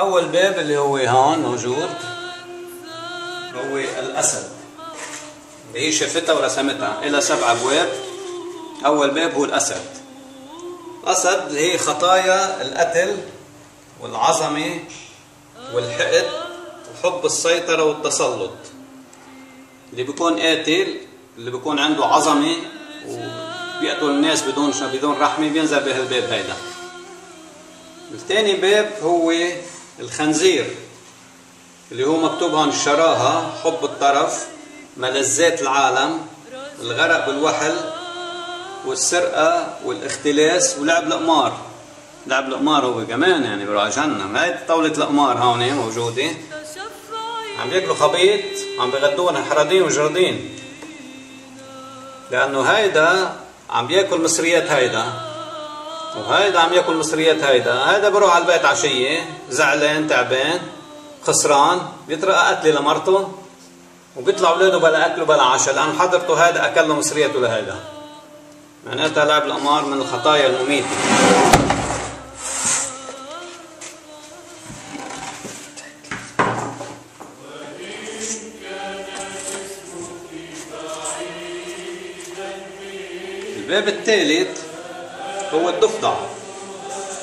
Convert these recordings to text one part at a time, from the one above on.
أول باب اللي هو هون موجود هو الأسد. هي شفتها ورسمتها إلى سبع أبواب. أول باب هو الأسد. الأسد هي خطايا القتل والعظمة والحقد وحب السيطرة والتسلط. اللي بيكون قاتل اللي بيكون عنده عظمة وبيقتل الناس بدون بدون رحمة بينزل بهالباب هيدا. الثاني باب هو الخنزير اللي هو مكتوب هون الشراهة حب الطرف ملذات العالم الغرق بالوحل والسرقة والاختلاس ولعب القمار لعب القمار هو كمان يعني بروح جهنم. هاي طاولة القمار هون موجودة. عم بياكلوا خبيط عم بغدونا حرادين وجردين. لأنه هيدا عم بياكل مصريات هيدا. وهيدا عم ياكل مصريات هيدا. هيدا بروح على البيت عشية زعلان تعبان خسران. بيترقى قتلي لمرته وبيطلع اولاده بلا أكل وبلا عشاء لأن حضرته هذا اكل له مصرياته لهيدا. معناتها لعب القمار من الخطايا المميتة. الباب الثالث هو الضفدع.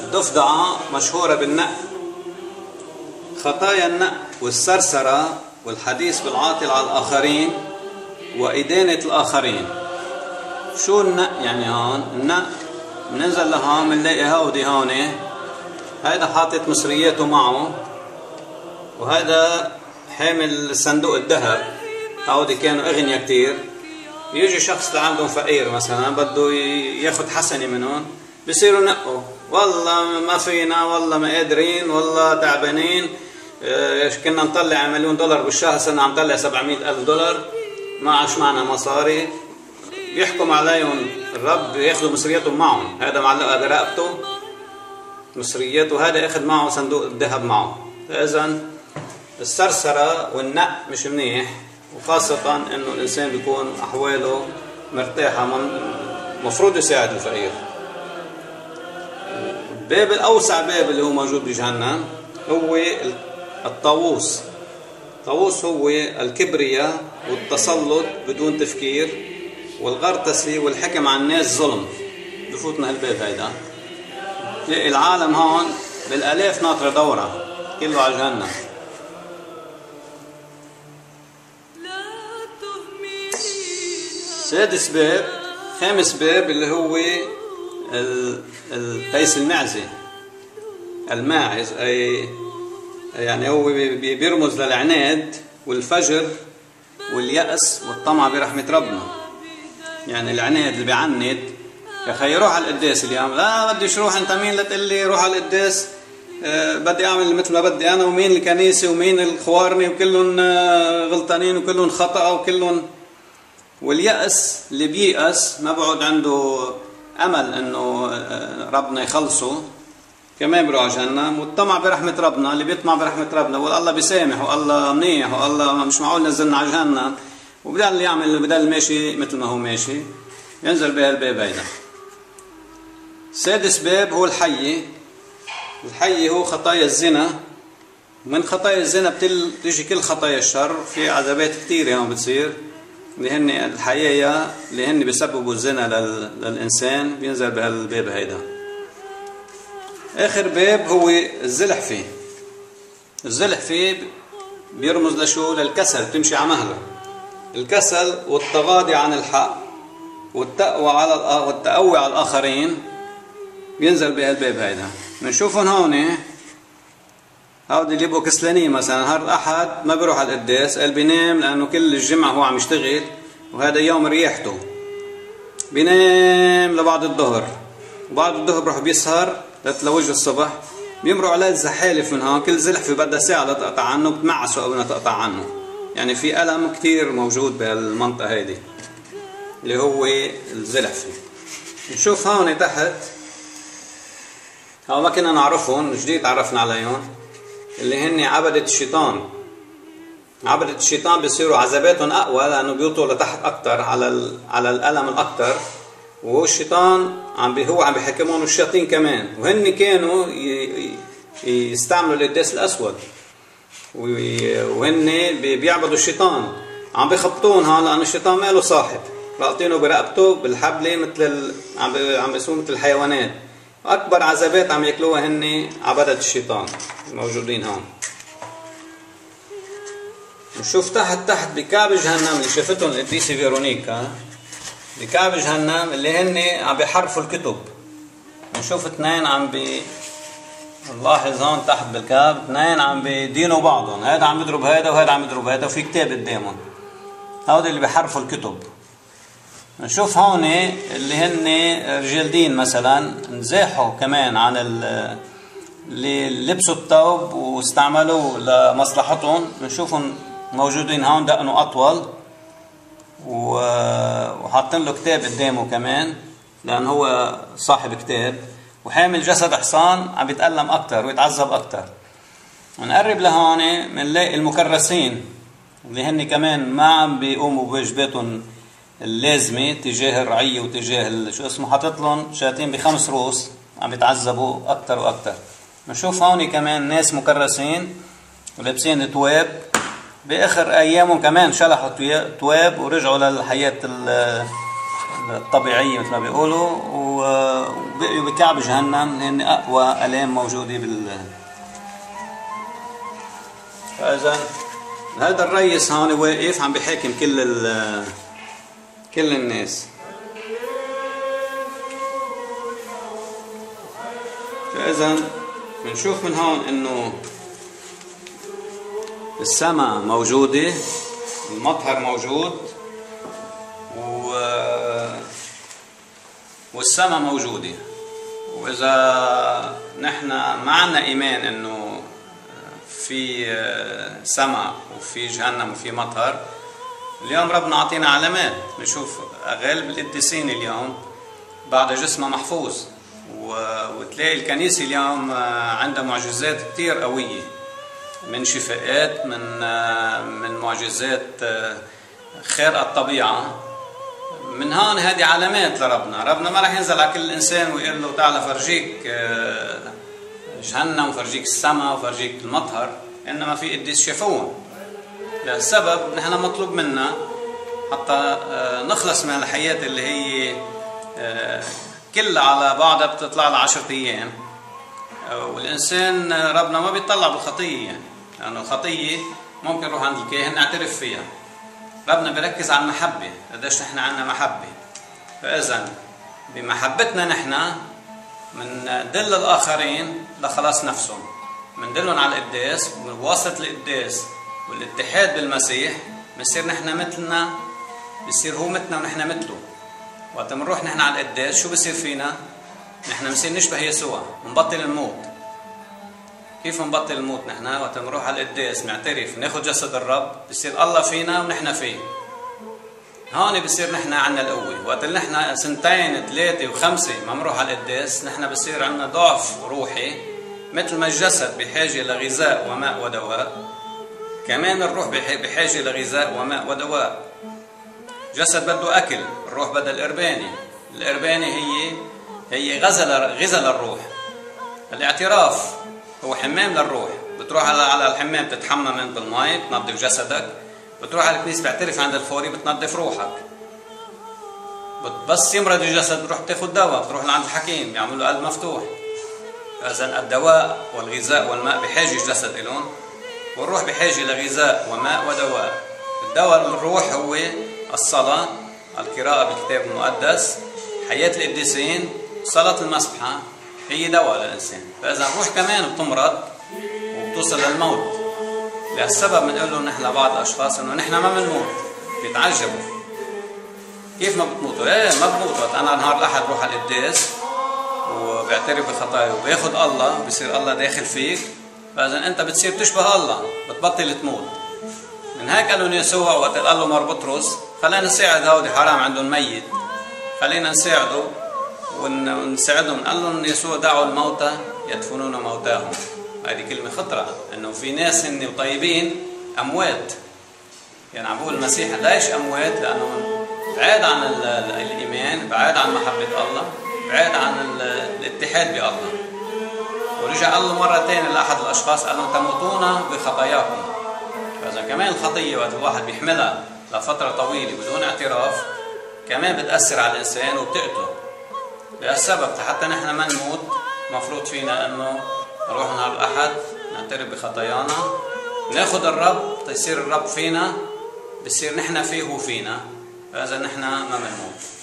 الضفدعة مشهورة بالنق خطايا النق والسرسرة والحديث بالعاطل على الآخرين وإدانة الآخرين. شو النق يعني هون النق بننزل لهون بنلاقي هودي هون هيدا حاطط مصرياته معه. وهذا حامل صندوق الذهب. هودي كانوا أغنياء كتير. يجي شخص لعندهم فقير مثلا بده ياخذ حسنة منهم بصيروا نقوا. والله ما فينا والله ما قادرين والله تعبانين. آه، كنا نطلع مليون دولار بالشهر صرنا عم نطلع 700 ألف دولار. ما عاش معنا مصاري. يحكم عليهم الرب ياخذوا مصرياتهم معهم. هذا معلقه برقبته مصرياته هذا أخذ معه صندوق الذهب معه. فاذا السرسره والنق مش منيح. وخاصة إنه الإنسان بيكون أحواله مرتاحة مفروض يساعد الفقير. الباب الأوسع باب اللي هو موجود بجهنم هو الطاووس. الطاووس هو الكبرياء والتسلط بدون تفكير والغرتسي والحكم على الناس ظلم. بفوتنا هالباب هيدا. العالم هون بالألاف ناطرة دورة كله على جهنم. سادس باب خامس باب اللي هو القيس المعزي الماعز اي يعني هو بيرمز للعناد والفجر واليأس والطمع برحمة ربنا. يعني العناد اللي بيعند يا أخي روح على القداس اليوم. لا بديش روح أنت مين لتقول لي روح على القداس. أه بدي أعمل مثل ما بدي أنا ومين الكنيسة ومين الخوارني وكلهم آه، غلطانين وكلهم خطأ وكلهم واليأس اللي بيأس ما بعد عنده أمل إنه آه، ربنا يخلصه. كمان بيروح جهنم والطمع برحمة ربنا اللي بيطمع برحمة ربنا والله الله بيسامح والله منيح والله مش معقول نزلنا على جهنم وبدل يعمل بدل ماشي مثل ما هو ماشي ينزل بهالباب هيدا. سادس باب هو الحية الحية هو خطايا الزنا. من خطايا الزنا بتيجي كل خطايا الشر في عذابات كثيرة هون بتصير. اللي هن الحياة اللي هن بيسببوا الزنا للإنسان بينزل بهالباب هيدا. آخر باب هو الزلحفة الزلحفة بيرمز لشو؟ للكسل تمشي على مهلك الكسل والتغاضي عن الحق والتقوى على والتقوي على الآخرين بينزل بهالباب هيدا. بنشوفهم هون هودي اللي يبقوا كسلانين مثلا. نهار الاحد ما بيروح على القداس قال بينام لأنه كل الجمعة هو عم يشتغل وهذا يوم ريحته. بينام لبعد الظهر. وبعد الظهر بروح بيسهر لوجه الصبح. بيمروا عليه الزحالف من هون كل زلحفه بدها ساعة لتقطع عنه بتمعسه قبل ما تقطع عنه. يعني في ألم كثير موجود بهالمنطقة هيدي اللي هو الزلحفة نشوف هون تحت. هو ما كنا نعرفهم جديد تعرفنا عليهم. اللي هن عبدة الشيطان. عبدة الشيطان بيصيروا عذاباتهم أقوى لأنه بيوطوا لتحت أكثر على على الألم الأكثر وهو الشيطان عم بي هو عم بيحكمهم والشياطين كمان. وهن كانوا يستعملوا القداس الأسود. وهن بيعبدوا الشيطان. عم بيخبطون ها لأنه الشيطان ما له صاحب. رابطينه برقبته بالحبلة مثل. عم عم مثل الحيوانات. أكبر عذابات عم ياكلوها هن عبدة الشيطان الموجودين هون. نشوف تحت تحت بكعب جهنم اللي شافتهم القديسه فيرونيكا بكعب جهنم اللي هن عم بيحرفوا الكتب. نشوف اثنين عم بي نلاحظ هون تحت بالكعب اثنين عم بيدينوا بعضهم هذا عم يضرب هذا وهذا عم يضرب هذا وفي كتاب قدامهم. هذول اللي بيحرفوا الكتب. نشوف هون اللي هن رجال دين مثلا نزاحوا كمان عن اللي لبسوا الثوب واستعملوه لمصلحتهم. بنشوفهم موجودين هون دقنوا أطول وحاطين له كتاب قدامه كمان لأن هو صاحب كتاب. وحامل جسد حصان عم يتألم أكثر ويتعذب أكثر ونقرب لهون بنلاقي المكرسين اللي هن كمان ما عم بيقوموا بواجباتهم اللازمة تجاه الرعية وتجاه شو اسمه حاطط لهم شاتين بخمس روس عم يتعذبوا أكثر وأكثر بنشوف هون كمان ناس مكرسين ولابسين تواب. بآخر أيامهم كمان شلحوا تواب ورجعوا للحياة الطبيعية مثل ما بيقولوا وبقيوا بكعب جهنم. هن أقوى آلام موجودة بال فإذا هذا الرئيس هون واقف عم بيحاكم كل كل الناس. فإذا بنشوف من هون إنه السماء موجودة المطهر موجود و والسماء موجودة. وإذا نحن ما عنا إيمان إنه في سماء وفي جهنم وفي مطهر اليوم ربنا عطينا علامات بنشوف غالب القديسين اليوم بعد جسمها محفوظ وتلاقي الكنيسة اليوم عندها معجزات كثير قوية. من شفاءات من من معجزات خارقة الطبيعة. من هون هذه علامات لربنا. ربنا ما راح ينزل على كل إنسان ويقول له تعال فرجيك جهنم وفرجيك السماء وفرجيك المطهر. إنما في قديس شافوهم. لسبب نحن مطلوب منا حتى آه، نخلص من الحياة اللي هي آه، كلها على بعضها بتطلع لها 10 أيام. آه، والإنسان ربنا ما بيطلع بالخطية يعني لأنه الخطية ممكن نروح عند الكاهن نعترف فيها. ربنا بيركز على المحبة قديش نحن عندنا محبة. فاذا بمحبتنا نحن دل الآخرين لخلاص نفسهم. دلهم على القداس بواسطه القداس والاتحاد بالمسيح بنصير نحن مثلنا بصير هو مثلنا ونحن مثله. وقت بنروح نحن على القداس شو بصير فينا؟ نحن بنصير نشبه يسوع بنبطل الموت. كيف بنبطل الموت نحن؟ وقت بنروح على القداس نعترف ناخذ جسد الرب بصير الله فينا ونحن فيه. هون بصير نحن عنا القوة، وقت نحن سنتين ثلاثة وخمسة ما بنروح على القداس، نحن بصير عنا ضعف روحي مثل ما الجسد بحاجة لغذاء وماء ودواء، كمان الروح بحاجة لغذاء وماء ودواء. جسد بده أكل الروح بدها الإرباني الإرباني هي هي غزل غزل الروح. الاعتراف هو حمام للروح. بتروح على على الحمام تتحمم انت بالماء بتنظف جسدك. بتروح على الكنيسة بتعترف عند الفوري بتنظف روحك. بس يمرض الجسد بتروح بتاخذ دواء بتروح لعند الحكيم بيعمل له قلب مفتوح. اذا الدواء والغذاء والماء بحاجة الجسد لهم والروح بحاجة لغذاء وماء ودواء. الدواء الروح هو الصلاة القراءة بالكتاب المقدس حياة القديسين صلاة المسبحة هي دواء للإنسان. فإذا الروح كمان بتمرض وبتوصل للموت. لهالسبب بنقول نحن بعض الأشخاص إنه نحن ما بنموت بيتعجبوا. كيف ما بتموتوا؟ إيه ما بموتوا أنا نهار الأحد بروح على القداس وبعترف بخطايا وباخذ الله بصير الله داخل فيك. فإذا أنت بتصير تشبه الله بتبطل تموت. من هيك قالوا يسوع وقت قال له مر بطرس خلينا نساعد هودي حرام عندهم ميت. خلينا نساعده ونساعدهم. قال لهم يسوع دعوا الموتى يدفنون موتاهم. هذه كلمة خطرة إنه في ناس هن طيبين أموات. يعني عم بقول المسيح ليش أموات؟ لأنه بعاد عن الإيمان، بعاد عن محبة الله، بعاد عن الاتحاد بالله. ورجع قال له مرة ثانية لأحد الأشخاص قال له تموتون بخطاياكم. فإذا كمان الخطية وقت الواحد بيحملها لفترة طويلة بدون اعتراف. كمان بتأثر على الإنسان وبتقتله. لهالسبب حتى نحن ما نموت مفروض فينا إنه نروح نهار الأحد نعترف بخطايانا. ناخذ الرب تصير الرب فينا بصير نحن فيه وفينا. فإذا نحن ما بنموت.